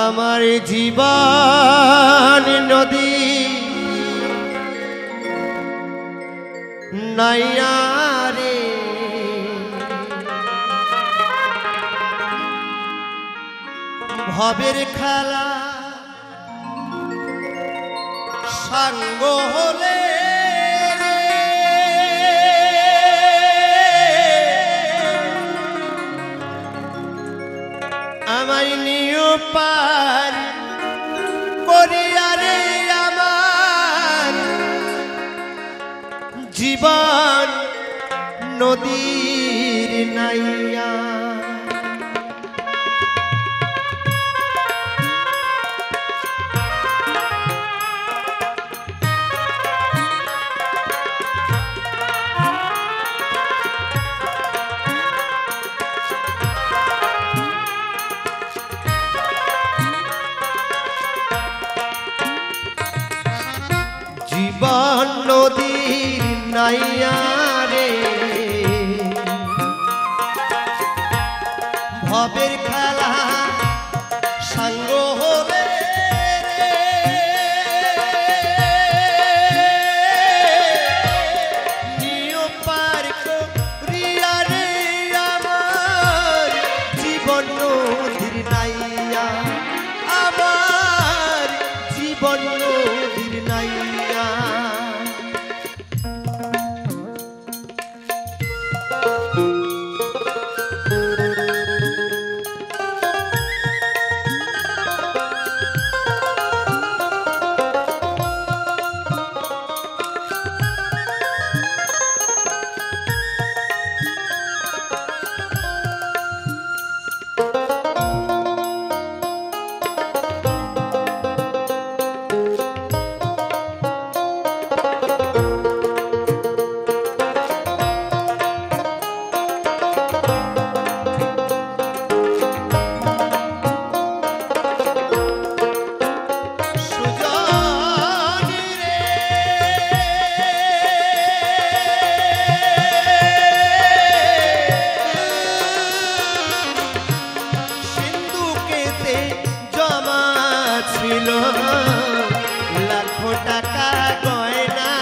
আমার জীবন নদী নাইয়া রে। ভবের খেলা সাঙ্গ হলে নিয়ে করিয়া রে আমার জীবন নদীর নাইয়া। নদীর ছিল লাখো টাকা গয়না।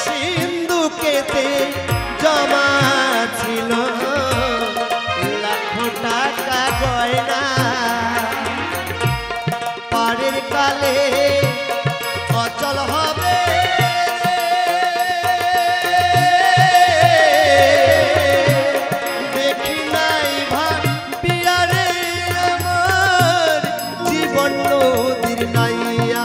সিন্ধুকেতে অচল হবে দেখি নাই ভাবিয়া রে আমার জীবন নদীর নাইয়া।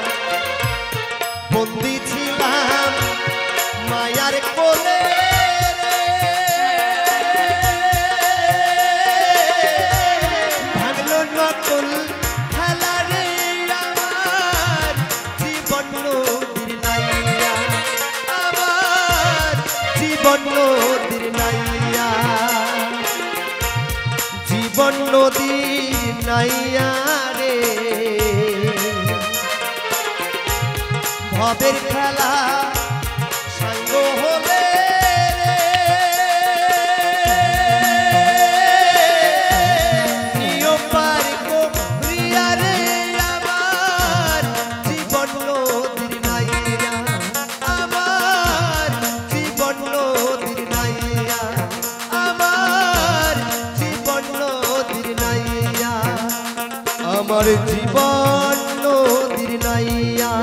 বন্দি ছিলাম মায়ার কোলে ভাঙলো জীবন নদীর নাইয়া। জীবন নদীর নাইয়া। রে। ভবের খেলা সাঙ্গ হলে জীবন নদীর নাইয়া